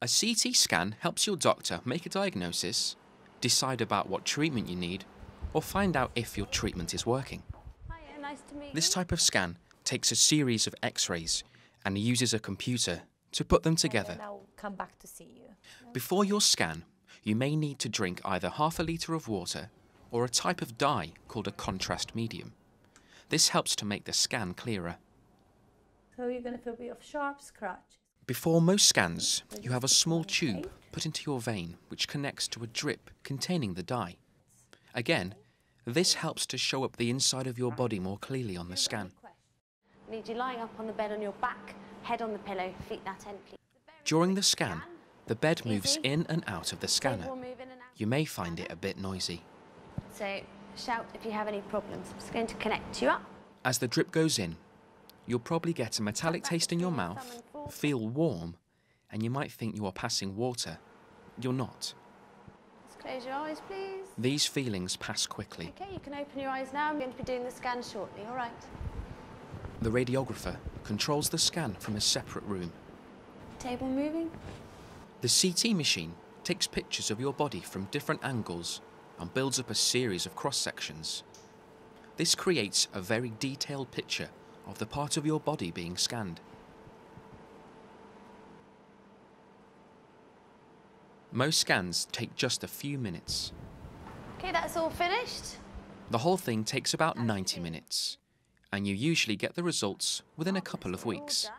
A CT scan helps your doctor make a diagnosis, decide about what treatment you need, or find out if your treatment is working. Hiya, nice to meet This type of scan takes a series of x rays and uses a computer to put them together. then I'll come back to. Before your scan, you may need to drink either half a litre of water or a type of dye called a contrast medium. This helps to make the scan clearer. So you're going to feel a bit of sharp scratch. Before most scans, you have a small tube put into your vein which connects to a drip containing the dye. Again, this helps to show up the inside of your body more clearly on the scan. I need you lying up on the bed on your back, head on the pillow, feet that end, please. During the scan, the bed moves in and out of the scanner. will move in and out. You may find it a bit noisy. So shout if you have any problems. I'm just going to connect you up. As the drip goes in, you'll probably get a metallic taste in your mouth, feel warm, and you might think you are passing water. You're not. Just close your eyes, please. These feelings pass quickly. Okay, you can open your eyes now. I'm going to be doing the scan shortly, all right? The radiographer controls the scan from a separate room. Table moving. The CT machine takes pictures of your body from different angles and builds up a series of cross sections. This creates a very detailed picture of the part of your body being scanned. Most scans take just a few minutes. Okay, that's all finished. The whole thing takes about 90 minutes, and you usually get the results within a couple of weeks.